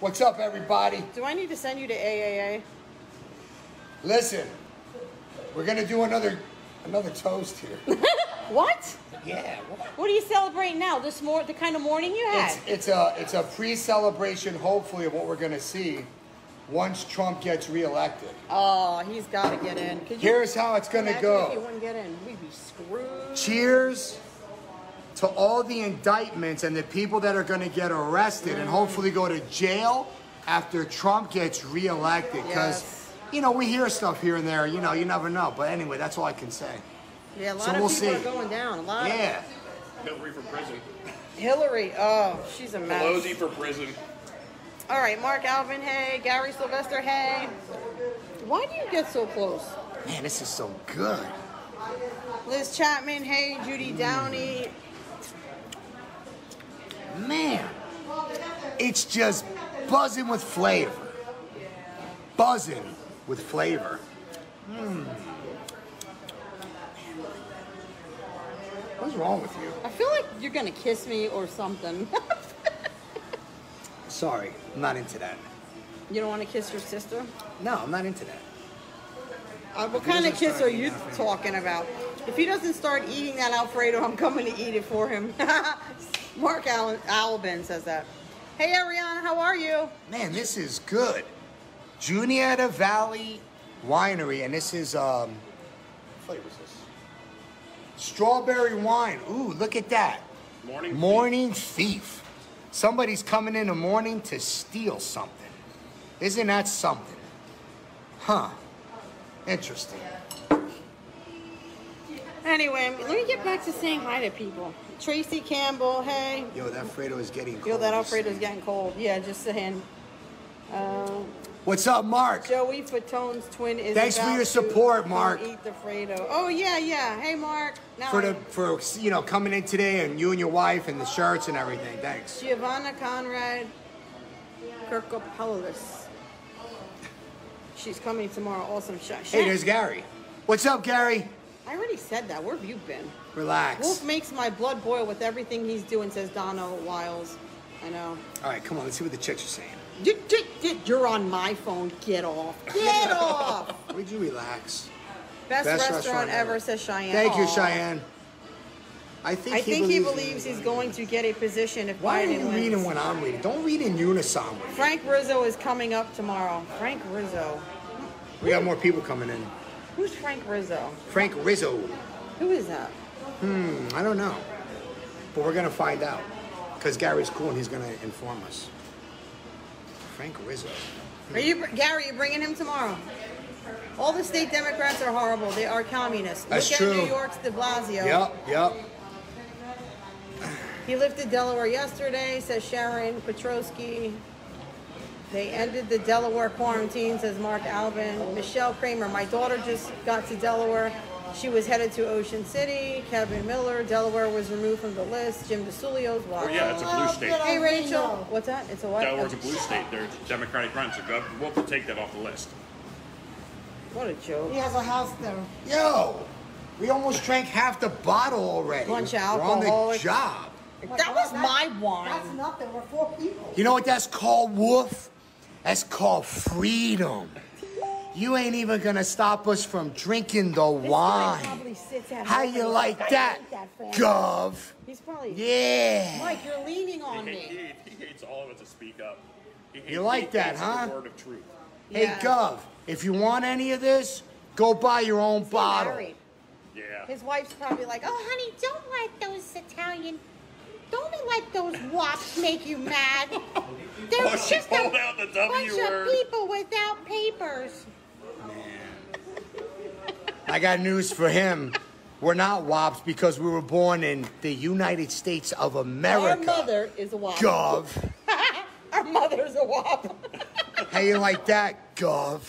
What's up, everybody? Do I need to send you to AAA? Listen, we're gonna do another another toast here. What? yeah. What? What are you celebrating now? This mor the kind of morning you had? It's it's a it's a pre-celebration, hopefully, of what we're gonna see once Trump gets reelected. oh, he's got to get in. Here's how it's gonna imagine If he go. wouldn't get in, we'd be screwed. Cheers to all the indictments and the people that are gonna get arrested and hopefully go to jail after Trump gets reelected. Because Yes. you know we hear stuff here and there. You know, you never know. But anyway, that's all I can say. Yeah, a lot So of we'll people see. are going down. A lot. Yeah. Hillary for prison. Hillary. Oh, she's a mess. Pelosi for prison. All right, Mark Alvin. Hey, Gary Sylvester. Hey. Why do you get so close? Man, this is so good. Liz Chapman. Hey, Judy mm. Downey. Man, it's just buzzing with flavor. Buzzing with flavor. Mm. What's wrong with you? I feel like you're gonna kiss me or something. Sorry, I'm not into that. you don't want to kiss your sister? No, I'm not into that. Uh, what kind of kiss are you talking about? If he doesn't start eating that Alfredo, I'm coming to eat it for him. Mark Allen, Albin says that. Hey, Ariana, how are you? Man, this is good. Juniata Valley Winery, and this is um. What flavor is this? Strawberry wine. Ooh, look at that. Morning. Morning thief. Somebody's coming in the morning to steal something. Isn't that something? Huh. Interesting. Anyway, let me get back to saying hi to people. Tracy Campbell, hey. Yo, that Fredo is getting cold. Feel that Alfredo's getting cold. Yeah, just saying. Uh, What's up, Mark? Joey Fatone's twin is. Thanks for your support, Mark. Eat the Fredo. Oh yeah, yeah. Hey, Mark. Now For the for you know coming in today and you and your wife and the shirts and everything. Thanks. Giovanna Conrad Kirkopoulos. She's coming tomorrow. Awesome shot. Hey, there's Gary. What's up, Gary? I already said that. Where have you been? Relax. Wolf makes my blood boil with everything he's doing, says Dono Wiles. I know. All right, come on. Let's see what the chicks are saying. You're on my phone. Get off. Get off. Would you relax? Best, Best restaurant, restaurant ever, ever. says Cheyenne. Thank you, Cheyenne. I think, I think he believes he's going to get a position if Why are you wins. reading when I'm reading? Don't read in unison. Frank Rizzo is coming up tomorrow. Frank Rizzo. We got more people coming in. Who's Frank Rizzo? Frank Rizzo. Who is that? Hmm, I don't know. But we're going to find out. Because Gary's cool and he's going to inform us. Frank Rizzo. Are you, Gary? You bringing him tomorrow? All the state Democrats are horrible. They are communists. That's Look true. at New York's De Blasio. Yep, yep. He lifted Delaware yesterday, says Sharon Petrosky. They ended the Delaware quarantine, says Mark Alvin. Michelle Kramer, my daughter just got to Delaware. She was headed to Ocean City. Kevin Miller, Delaware was removed from the list. Jim DeSulio's Oh, watching. yeah, it's a blue state. Hey, Rachel. What's that? It's a what? Delaware's a blue state. They're Democratic run, so Gov Wolf will take that off the list. What a joke. He has a house there. Yo, we almost drank half the bottle already. Bunch of We're on the alcoholics. job. That was my wine. That's nothing. We're four people. You know what that's called, Wolf? That's called freedom. You ain't even gonna stop us from drinking the This wine. How you like I that, that. Gov? He's probably. Yeah. Mike, you're leaning on He, me. he, he hates all of us to speak up. He hates, You like he that, hates huh? The word of truth. Hey, Yeah. Gov, if you want any of this, go buy your own He's bottle. married. Yeah. His wife's probably like, oh, honey, don't let those Italian, don't let those wops make you mad. They're Oh, she just pulled a out the bunch W of people without papers. I got news for him. We're not wops because we were born in the United States of America. Our mother is a wop. Gov. Our mother's a wop. How you like that, Gov?